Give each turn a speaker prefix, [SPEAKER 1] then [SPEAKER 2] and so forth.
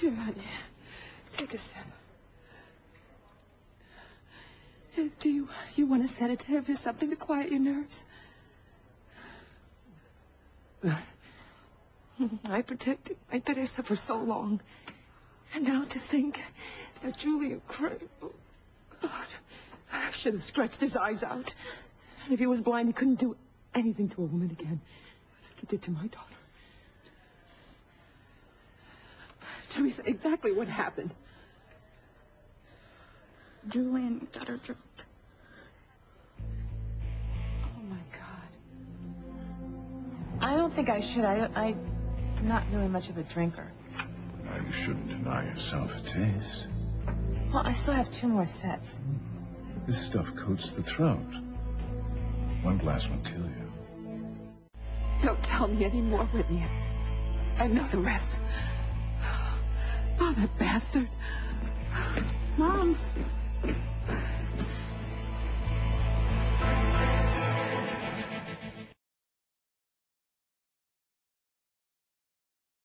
[SPEAKER 1] Here, honey. Take a sip. Do you, you want a sedative or something to quiet your nerves? I protected my Theresa for so long. And now to think that Julian Crane... Oh, God. I should have stretched his eyes out. And if he was blind, he couldn't do anything to a woman again. Like he did to my daughter. Theresa, exactly what happened.
[SPEAKER 2] Julian got her drunk.
[SPEAKER 1] Oh, my God.
[SPEAKER 3] I don't think I should. I, I, I'm not really much of a drinker.
[SPEAKER 4] Now, you shouldn't deny yourself a taste.
[SPEAKER 3] Well, I still have two more sets. Hmm.
[SPEAKER 4] This stuff coats the throat. One glass won't kill you.
[SPEAKER 1] Don't tell me anymore, Whitney. I know the rest. Oh, that bastard.
[SPEAKER 2] Mom,